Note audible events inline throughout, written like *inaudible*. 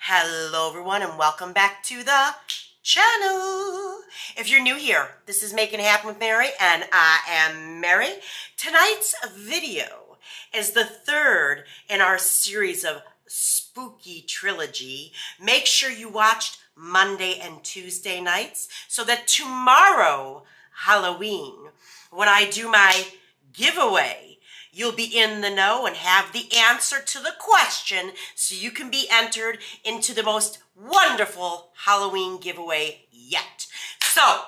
Hello everyone and welcome back to the channel. If you're new here, this is Making It Happen with Mary and I am Mary. Tonight's video is the third in our series of spooky trilogy. Make sure you watched Monday and Tuesday nights so that tomorrow, Halloween, when I do my giveaway, You'll be in the know and have the answer to the question so you can be entered into the most wonderful Halloween giveaway yet. So,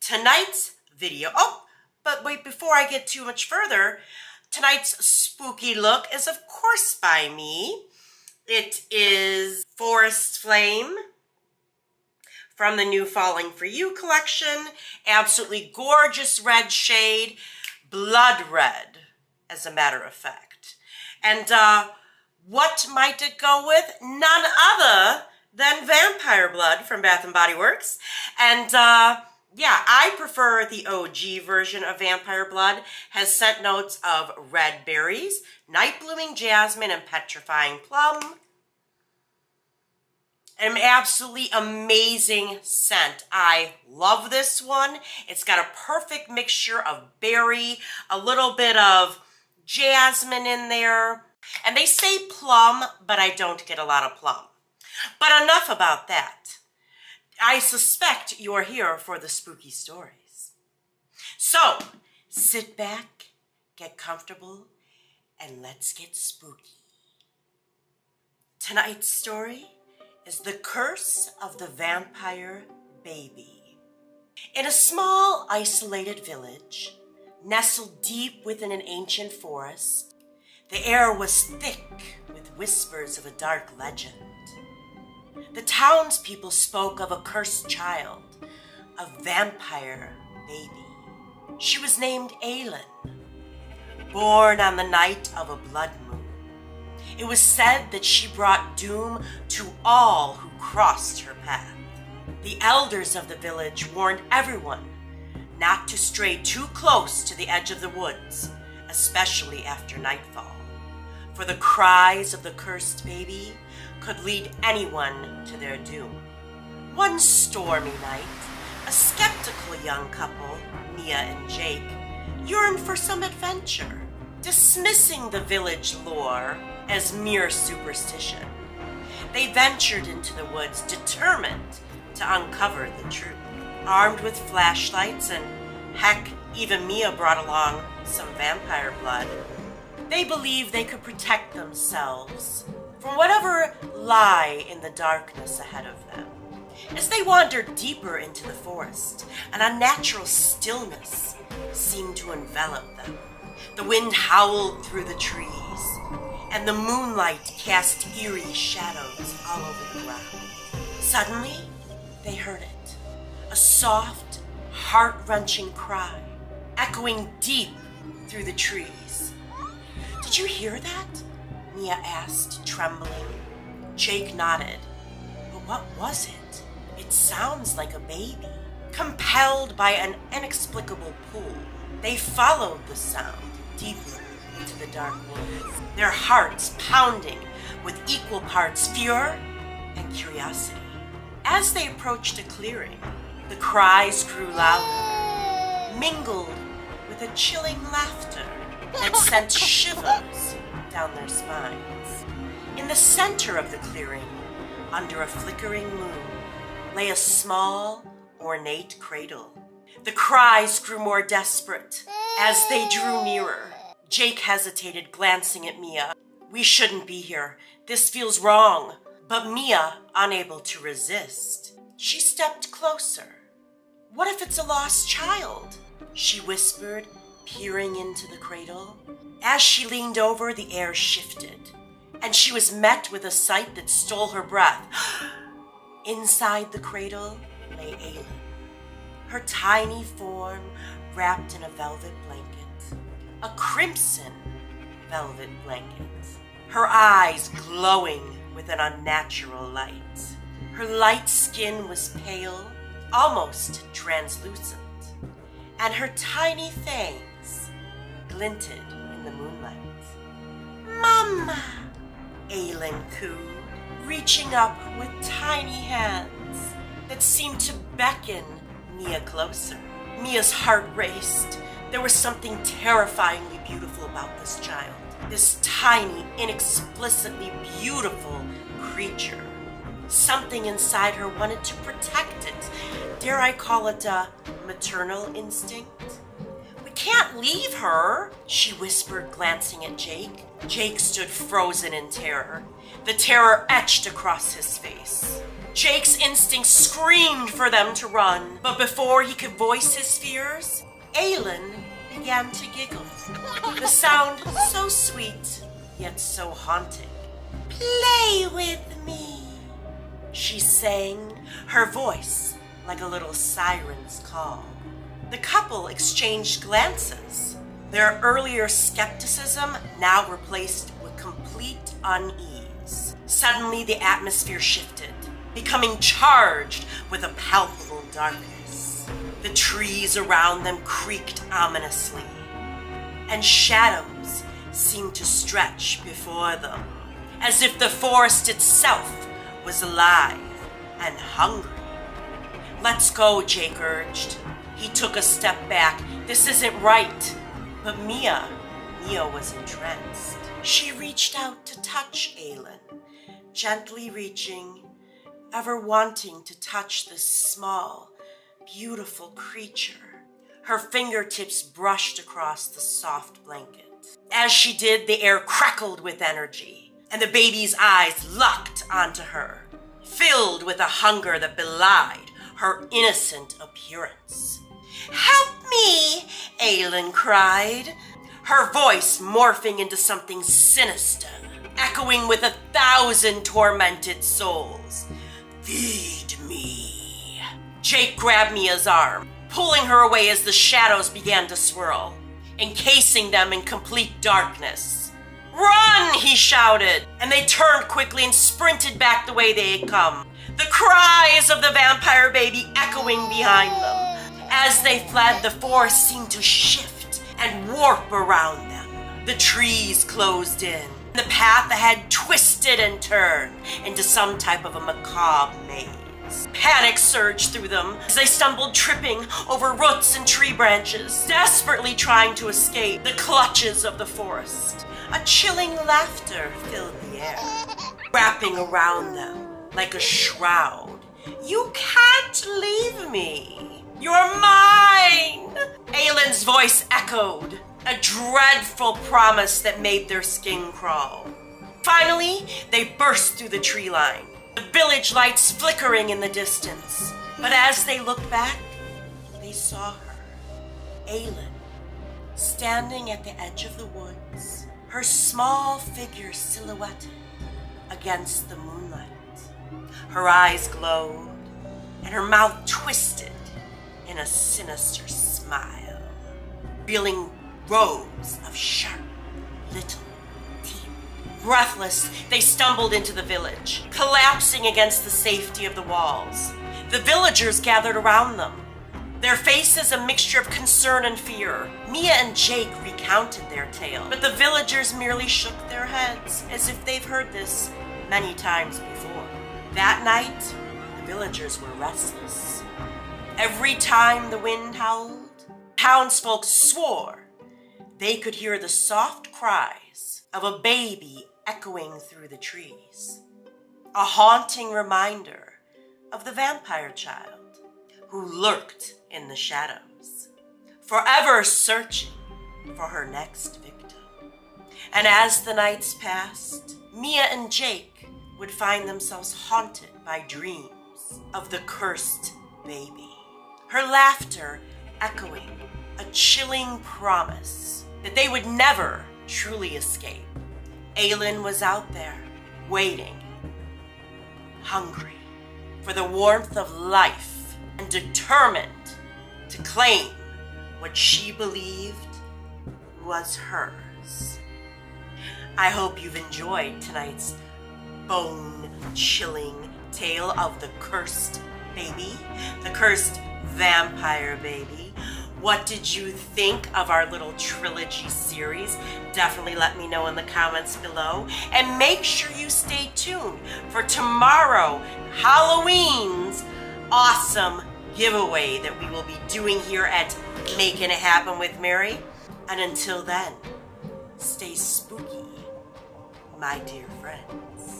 tonight's video, oh, but wait, before I get too much further, tonight's spooky look is of course by me. It is Forest Flame from the new Falling For You collection. Absolutely gorgeous red shade, blood red as a matter of fact. And uh, what might it go with? None other than Vampire Blood from Bath & Body Works. And uh, yeah, I prefer the OG version of Vampire Blood. Has scent notes of red berries, night blooming jasmine, and petrifying plum. An absolutely amazing scent. I love this one. It's got a perfect mixture of berry, a little bit of jasmine in there. And they say plum, but I don't get a lot of plum. But enough about that. I suspect you're here for the spooky stories. So, sit back, get comfortable, and let's get spooky. Tonight's story is The Curse of the Vampire Baby. In a small, isolated village, Nestled deep within an ancient forest, the air was thick with whispers of a dark legend. The townspeople spoke of a cursed child, a vampire baby. She was named Aylin, born on the night of a blood moon. It was said that she brought doom to all who crossed her path. The elders of the village warned everyone not to stray too close to the edge of the woods, especially after nightfall, for the cries of the cursed baby could lead anyone to their doom. One stormy night, a skeptical young couple, Mia and Jake, yearned for some adventure, dismissing the village lore as mere superstition. They ventured into the woods determined to uncover the truth armed with flashlights, and heck, even Mia brought along some vampire blood. They believed they could protect themselves from whatever lie in the darkness ahead of them. As they wandered deeper into the forest, an unnatural stillness seemed to envelop them. The wind howled through the trees, and the moonlight cast eerie shadows all over the ground. Suddenly, they heard it a soft, heart wrenching cry echoing deep through the trees. Did you hear that? Mia asked, trembling. Jake nodded. But what was it? It sounds like a baby. Compelled by an inexplicable pull, they followed the sound deeper into the dark woods, their hearts pounding with equal parts fear and curiosity. As they approached a clearing, the cries grew louder, mingled with a chilling laughter that sent *laughs* shivers down their spines. In the center of the clearing, under a flickering moon, lay a small, ornate cradle. The cries grew more desperate as they drew nearer. Jake hesitated, glancing at Mia. We shouldn't be here. This feels wrong. But Mia, unable to resist, she stepped closer. What if it's a lost child? She whispered, peering into the cradle. As she leaned over, the air shifted, and she was met with a sight that stole her breath. *gasps* Inside the cradle lay Aylin, her tiny form wrapped in a velvet blanket, a crimson velvet blanket, her eyes glowing with an unnatural light. Her light skin was pale almost translucent, and her tiny fangs glinted in the moonlight. Mama, Aylin cooed, reaching up with tiny hands that seemed to beckon Mia closer. Mia's heart raced. There was something terrifyingly beautiful about this child. This tiny, inexplicably beautiful creature. Something inside her wanted to protect it. Dare I call it a maternal instinct? We can't leave her, she whispered, glancing at Jake. Jake stood frozen in terror. The terror etched across his face. Jake's instinct screamed for them to run, but before he could voice his fears, Aylin began to giggle. The sound so sweet, yet so haunting. Play with me, she sang, her voice like a little siren's call. The couple exchanged glances, their earlier skepticism now replaced with complete unease. Suddenly, the atmosphere shifted, becoming charged with a palpable darkness. The trees around them creaked ominously, and shadows seemed to stretch before them, as if the forest itself was alive and hungry. Let's go, Jake urged. He took a step back. This isn't right. But Mia, Mia was entranced. She reached out to touch Aylin, gently reaching, ever wanting to touch this small, beautiful creature. Her fingertips brushed across the soft blanket. As she did, the air crackled with energy, and the baby's eyes locked onto her, filled with a hunger that belied her innocent appearance. Help me, Aylin cried, her voice morphing into something sinister, echoing with a thousand tormented souls. Feed me. Jake grabbed Mia's arm, pulling her away as the shadows began to swirl, encasing them in complete darkness. Run, he shouted, and they turned quickly and sprinted back the way they had come, the cries of the vampire baby echoing behind them. As they fled, the forest seemed to shift and warp around them. The trees closed in. The path ahead twisted and turned into some type of a macabre maze. Panic surged through them as they stumbled, tripping over roots and tree branches, desperately trying to escape the clutches of the forest. A chilling laughter filled the air, wrapping around them like a shroud. You can't leave me. You're mine! Aylin's voice echoed, a dreadful promise that made their skin crawl. Finally, they burst through the tree line, the village lights flickering in the distance. But as they looked back, they saw her, Aylin, standing at the edge of the woods, her small figure silhouetted against the moonlight. Her eyes glowed, and her mouth twisted in a sinister smile, revealing rows of sharp little teeth. Breathless, they stumbled into the village, collapsing against the safety of the walls. The villagers gathered around them, their faces a mixture of concern and fear. Mia and Jake recounted their tale, but the villagers merely shook their heads as if they've heard this many times before. That night, the villagers were restless. Every time the wind howled, townsfolk swore they could hear the soft cries of a baby echoing through the trees. A haunting reminder of the vampire child who lurked in the shadows, forever searching for her next victim. And as the nights passed, Mia and Jake would find themselves haunted by dreams of the cursed baby. Her laughter echoing a chilling promise that they would never truly escape. Aylin was out there, waiting, hungry for the warmth of life and determined to claim what she believed was hers. I hope you've enjoyed tonight's bone chilling tale of the cursed baby, the cursed vampire baby. What did you think of our little trilogy series? Definitely let me know in the comments below. And make sure you stay tuned for tomorrow, Halloween's awesome giveaway that we will be doing here at Making It Happen with Mary. And until then, stay spooky, my dear friends.